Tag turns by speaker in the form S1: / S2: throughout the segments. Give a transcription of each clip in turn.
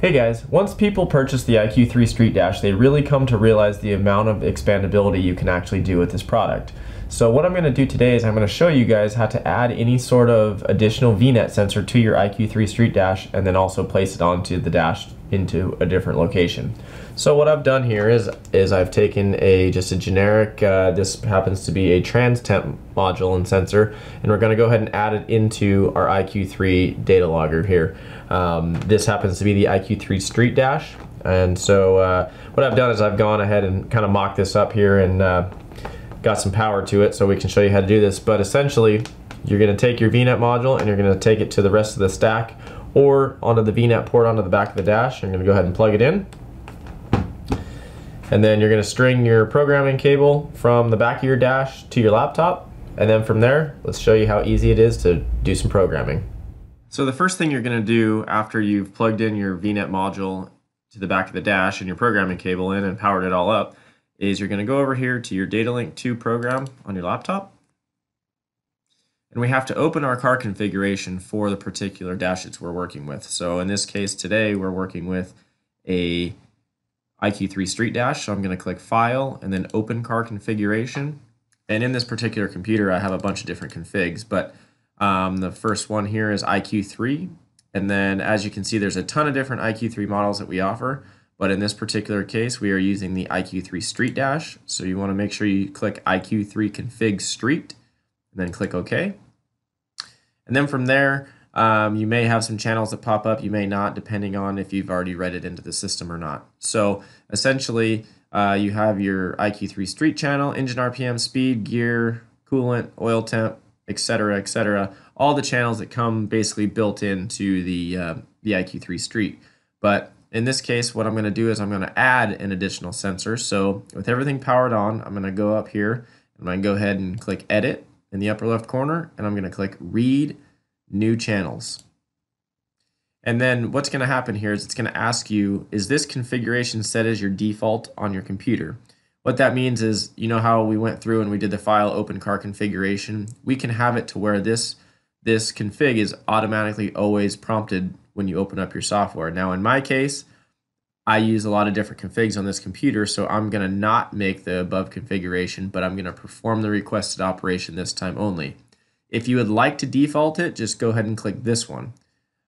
S1: Hey guys, once people purchase the IQ3 Street Dash, they really come to realize the amount of expandability you can actually do with this product. So what I'm going to do today is I'm going to show you guys how to add any sort of additional VNet sensor to your IQ3 Street Dash and then also place it onto the dash into a different location. So what I've done here is is I've taken a just a generic, uh, this happens to be a trans temp module and sensor, and we're going to go ahead and add it into our IQ3 data logger here. Um, this happens to be the IQ3 Street Dash, and so uh, what I've done is I've gone ahead and kind of mocked this up here and uh, got some power to it so we can show you how to do this. But essentially, you're going to take your VNet module and you're going to take it to the rest of the stack or onto the VNet port onto the back of the dash. I'm going to go ahead and plug it in. And then you're going to string your programming cable from the back of your dash to your laptop. And then from there, let's show you how easy it is to do some programming. So the first thing you're going to do after you've plugged in your VNet module to the back of the dash and your programming cable in and powered it all up is you're going to go over here to your DataLink 2 program on your laptop. And we have to open our car configuration for the particular dashes we're working with. So in this case today we're working with a IQ3 Street Dash. So I'm going to click File and then Open Car Configuration. And in this particular computer, I have a bunch of different configs, but um, the first one here is IQ3. And then as you can see, there's a ton of different IQ3 models that we offer. But in this particular case, we are using the IQ3 Street Dash. So you want to make sure you click IQ3 Config Street and then click OK. And then from there, um, you may have some channels that pop up, you may not, depending on if you've already read it into the system or not. So essentially, uh, you have your IQ3 street channel, engine RPM, speed, gear, coolant, oil temp, etc., etc. All the channels that come basically built into the uh, the IQ3 street. But in this case, what I'm going to do is I'm going to add an additional sensor. So with everything powered on, I'm going to go up here. And I'm going to go ahead and click Edit in the upper left corner, and I'm going to click Read new channels. And then what's going to happen here is it's going to ask you, is this configuration set as your default on your computer? What that means is, you know how we went through and we did the file open car configuration? We can have it to where this, this config is automatically always prompted when you open up your software. Now in my case, I use a lot of different configs on this computer, so I'm going to not make the above configuration, but I'm going to perform the requested operation this time only. If you would like to default it, just go ahead and click this one.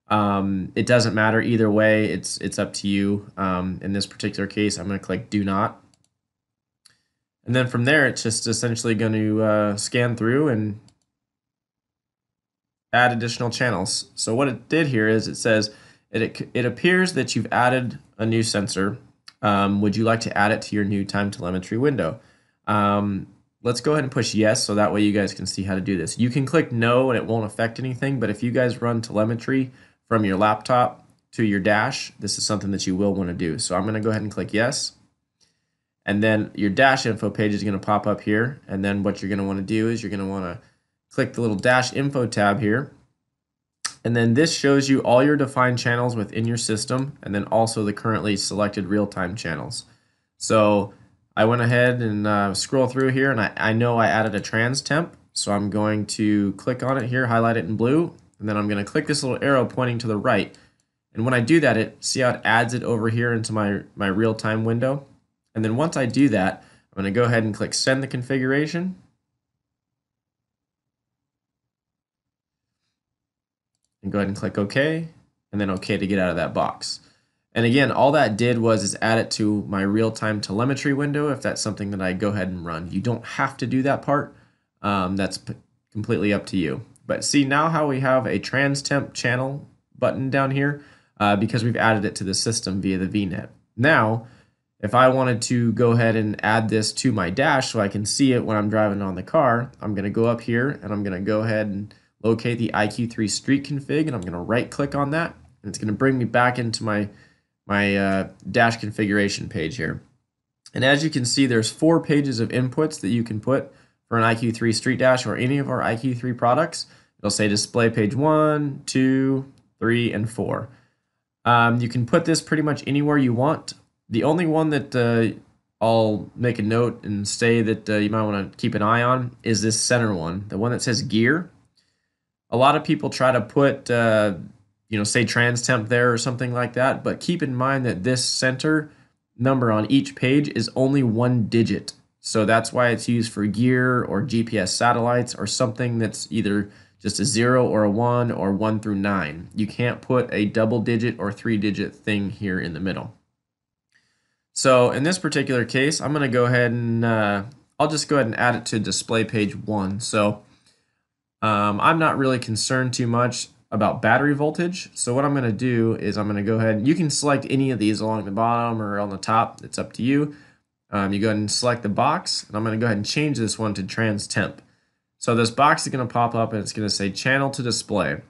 S1: Um, it doesn't matter either way. It's it's up to you. Um, in this particular case, I'm going to click Do Not. And then from there, it's just essentially going to uh, scan through and add additional channels. So what it did here is it says, it, it appears that you've added a new sensor. Um, would you like to add it to your new time telemetry window? Um, let's go ahead and push yes so that way you guys can see how to do this. You can click no and it won't affect anything, but if you guys run telemetry from your laptop to your dash, this is something that you will want to do. So I'm going to go ahead and click yes. And then your dash info page is going to pop up here. And then what you're going to want to do is you're going to want to click the little dash info tab here. And then this shows you all your defined channels within your system and then also the currently selected real-time channels. So I went ahead and uh, scroll through here and I, I know I added a trans temp. So I'm going to click on it here, highlight it in blue, and then I'm going to click this little arrow pointing to the right. And when I do that, it see how it adds it over here into my, my real-time window. And then once I do that, I'm going to go ahead and click send the configuration. And go ahead and click OK, and then OK to get out of that box. And again, all that did was is add it to my real-time telemetry window if that's something that I go ahead and run. You don't have to do that part. Um, that's completely up to you. But see now how we have a trans temp channel button down here uh, because we've added it to the system via the VNet. Now, if I wanted to go ahead and add this to my dash so I can see it when I'm driving on the car, I'm going to go up here and I'm going to go ahead and locate the IQ3 Street config and I'm going to right click on that and it's going to bring me back into my my uh, dash configuration page here. And as you can see, there's four pages of inputs that you can put for an IQ3 Street Dash or any of our IQ3 products. It'll say display page one, two, three, and four. Um, you can put this pretty much anywhere you want. The only one that uh, I'll make a note and say that uh, you might want to keep an eye on is this center one, the one that says gear. A lot of people try to put uh, you know, say trans temp there or something like that. But keep in mind that this center number on each page is only one digit. So that's why it's used for gear or GPS satellites or something that's either just a zero or a one or one through nine. You can't put a double digit or three digit thing here in the middle. So in this particular case, I'm going to go ahead and uh, I'll just go ahead and add it to display page one. So um, I'm not really concerned too much about battery voltage. So what I'm going to do is I'm going to go ahead, and you can select any of these along the bottom or on the top, it's up to you. Um, you go ahead and select the box, and I'm going to go ahead and change this one to trans temp. So this box is going to pop up and it's going to say channel to display.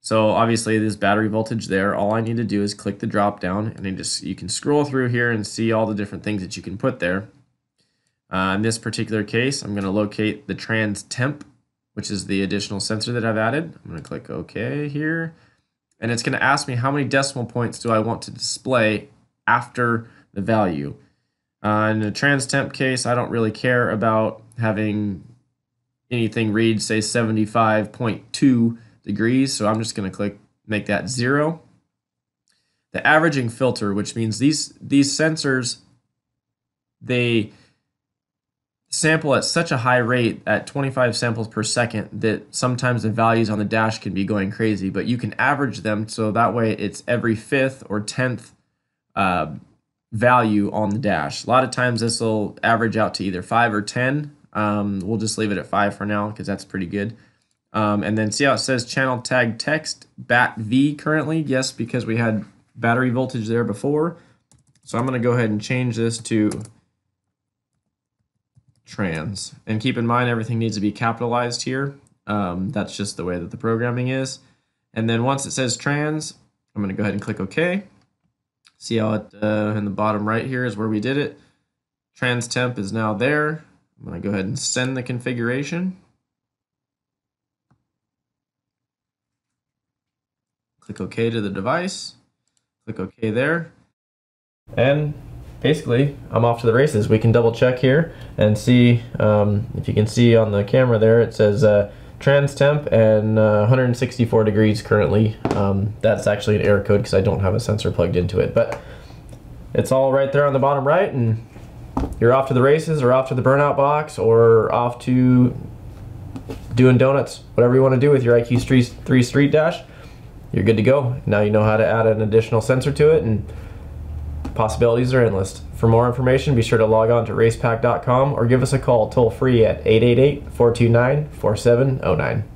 S1: So obviously this battery voltage there, all I need to do is click the drop down and then just you can scroll through here and see all the different things that you can put there. Uh, in this particular case, I'm going to locate the trans temp which is the additional sensor that I've added. I'm going to click OK here. And it's going to ask me how many decimal points do I want to display after the value. Uh, in the trans temp case, I don't really care about having anything read, say 75.2 degrees. So I'm just going to click make that zero. The averaging filter, which means these these sensors, they sample at such a high rate at 25 samples per second that sometimes the values on the dash can be going crazy, but you can average them so that way it's every fifth or tenth uh, value on the dash. A lot of times this will average out to either 5 or 10. Um, we'll just leave it at 5 for now because that's pretty good. Um, and then see how it says channel tag text bat V currently? Yes, because we had battery voltage there before. So I'm going to go ahead and change this to trans. And keep in mind, everything needs to be capitalized here. Um, that's just the way that the programming is. And then once it says trans, I'm going to go ahead and click OK. See how it uh, in the bottom right here is where we did it. Trans temp is now there. I'm going to go ahead and send the configuration. Click OK to the device. Click OK there. And basically, I'm off to the races. We can double check here and see um, if you can see on the camera there, it says uh, trans temp and uh, 164 degrees currently. Um, that's actually an error code because I don't have a sensor plugged into it, but it's all right there on the bottom right and you're off to the races or off to the burnout box or off to doing donuts, whatever you want to do with your IQ 3 Street Dash. You're good to go. Now you know how to add an additional sensor to it and Possibilities are endless. For more information, be sure to log on to racepak.com or give us a call toll free at 888 429 4709.